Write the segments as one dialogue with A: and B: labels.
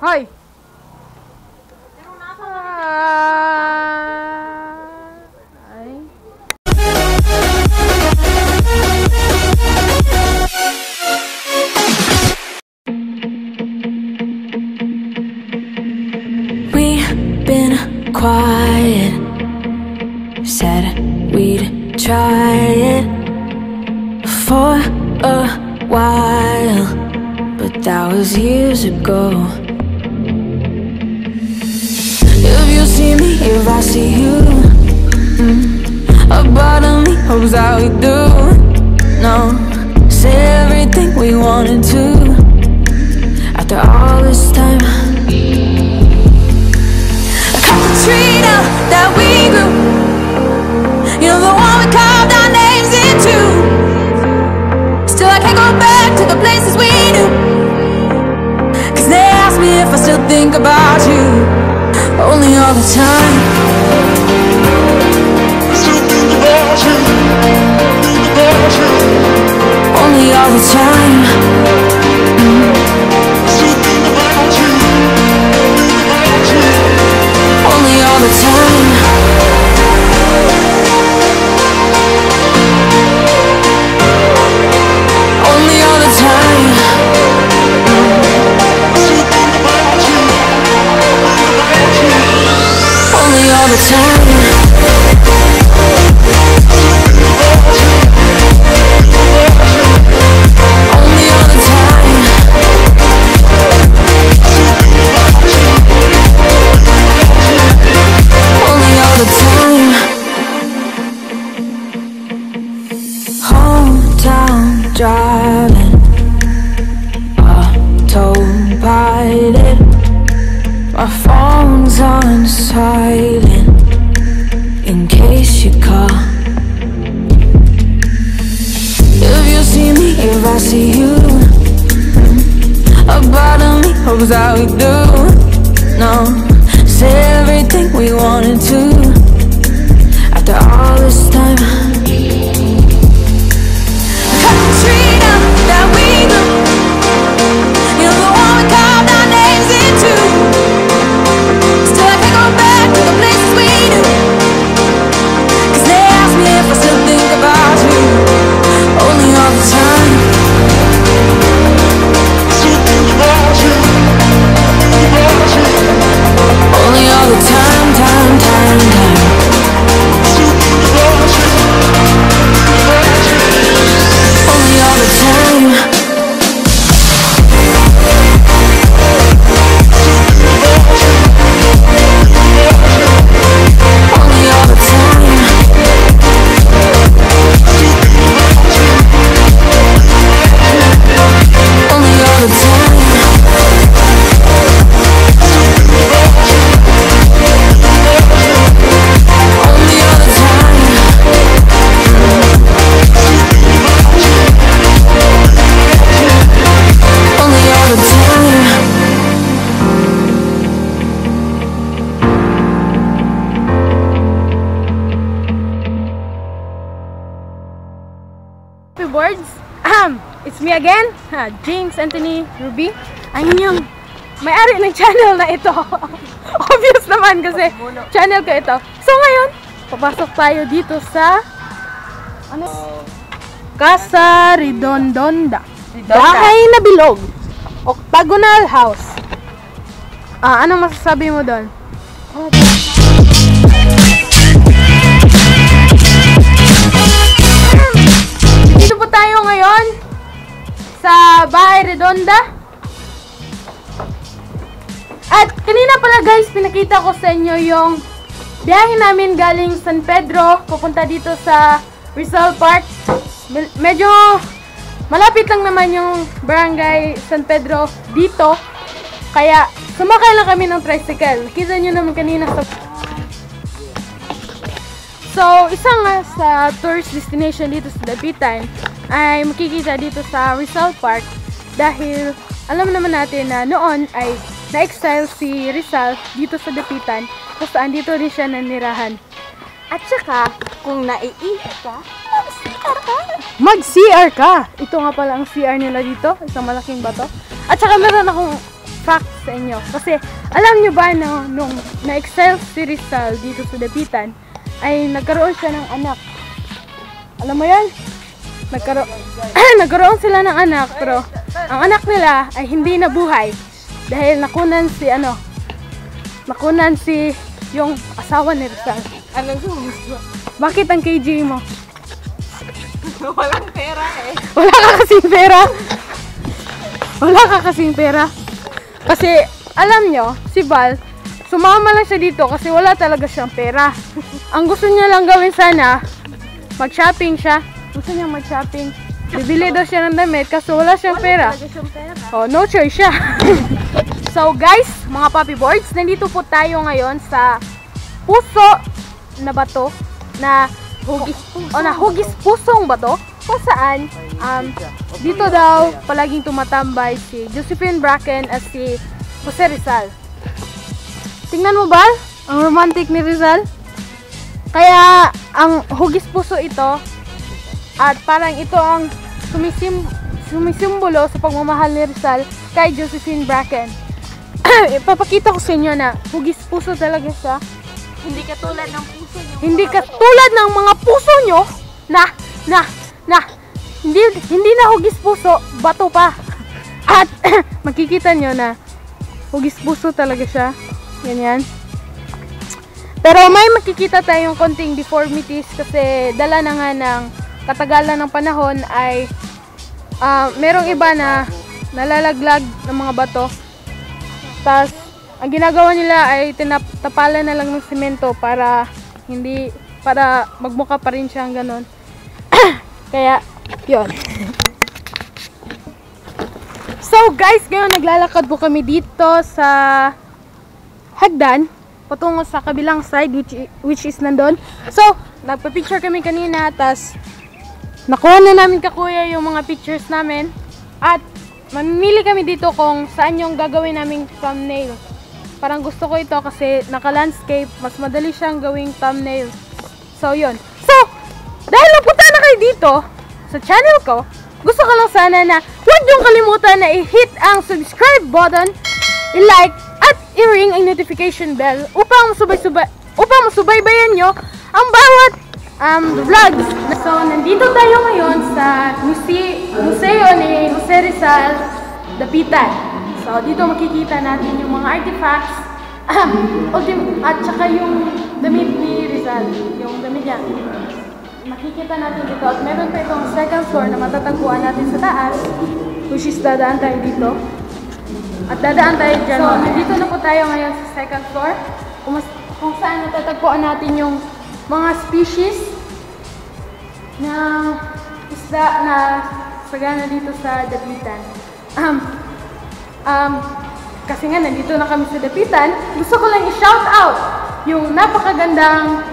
A: Ah.
B: We've been quiet. Said we'd try it for a while, but that was years ago. Me, if I see you, mm, a part of me hopes that we do. No, say everything we wanted to after all this time. I Cut the tree down that we grew. You know the one we carved our names into. Still, I can't go back to the places we knew. Cause they ask me if I still think about you. Only all the time.
C: Still think about you, think about you.
B: Only all the time. Silent in case you call. If you see me, if I see you, a part of me hopes that we do. No, say everything we wanted to
A: Boards! Ahem! It's me again, ha, James Anthony Ruby. Ang inyong may-ari ng channel na ito. Obvious naman kasi channel ko ito. So ngayon, papasok tayo dito sa ano? Casa Redondonda. Bahay na bilog. Octagonal house. Ah, ano masasabi mo doon? Dito ngayon sa Bahay Redonda. At kanina pala guys, pinakita ko sa inyo yung biyahe namin galing San Pedro, pupunta dito sa Rizal Park. Med- medyo malapit lang naman yung barangay San Pedro dito. Kaya sumakay lang kami ng tricycle. Kita nyo naman kanina sa So, isa nga sa tourist destination dito sa Dapitan ay makikita dito sa Rizal Park dahil alam naman natin na noon ay na-exile si Rizal dito sa Dapitan kung saan dito rin siya nanirahan.
D: At saka, kung naiihi ka, mag-CR ka.
A: Mag-CR ka! Ito nga pala ang CR nila dito, isang malaking bato. At saka meron akong fact sa inyo. Kasi alam nyo ba na nung na-excel si Rizal dito sa Dapitan, ay nagkaroon siya ng anak. Alam mo yan? Nagkaroon, nagkaroon sila ng anak, pero ang anak nila ay hindi nabuhay. Dahil nakunan si ano, nakunan si yung asawa ni Rizal.
D: Anong gusto?
A: Bakit ang KJ mo?
D: Walang pera eh.
A: Wala ka kasing pera. Wala ka kasing pera. Kasi, alam nyo, si Val, sumama lang siya dito kasi wala talaga siyang pera. Ang gusto niya lang gawin sana, mag-shopping siya. Gusto niya mag-shopping. Bibili daw siya ng damit kasi wala siyang pera. Oh, no choice siya. so guys, mga puppy boards, nandito po tayo ngayon sa puso na bato na hugis puso. O na hugis pusong bato kung saan um, dito daw palaging tumatambay si Josephine Bracken at si Jose Rizal. Tingnan mo ba? Ang romantic ni Rizal. Kaya ang hugis puso ito at parang ito ang sumisim sumisimbolo sa pagmamahal ni Rizal kay Josephine Bracken. Ipapakita ko sa inyo na hugis puso talaga siya.
D: Hindi katulad ng puso niyo.
A: Hindi ka tulad ng mga puso nyo na, na, na, hindi, hindi na hugis puso, bato pa. At makikita nyo na hugis puso talaga siya. Ganyan. Pero may makikita tayong konting deformities kasi dala na nga ng katagalan ng panahon ay ah, merong iba na nalalaglag ng mga bato. Tapos, ang ginagawa nila ay tinatapalan na lang ng simento para hindi, para magmukha pa rin siyang ganon. Kaya, yon. So guys, ngayon naglalakad po kami dito sa hagdan patungo sa kabilang side which, which is nandun. So, nagpa-picture kami kanina tas nakuha na namin kakuya yung mga pictures namin at mamimili kami dito kung saan yung gagawin naming thumbnail. Parang gusto ko ito kasi naka-landscape, mas madali siyang gawing thumbnail. So, yun. So, dahil napunta na kayo dito sa channel ko, gusto ko lang sana na huwag niyong kalimutan na i-hit ang subscribe button, i-like, at i-ring ang notification bell upang masubay-subay upang masubaybayan nyo ang bawat um, vlogs. So, nandito tayo ngayon sa muse- museo ni Jose Rizal, Dapitan. So, dito makikita natin yung mga artifacts ultim- at saka yung damit ni Rizal, yung damit niya. Makikita natin dito at meron pa itong second floor na matatagpuan natin sa taas which is dadaan tayo dito. At dadaan tayo dyan. So, nandito na po tayo ngayon sa second floor kung, kung saan natatagpuan natin yung mga species na isda na sagana dito sa Dapitan. Um, um, kasi nga nandito na kami sa Dapitan, gusto ko lang i-shout out yung napakagandang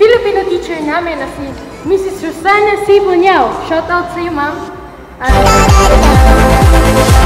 A: Filipino teacher namin na si Mrs. Rosana C. Bunyao. Shout out sa iyo, ma'am. At-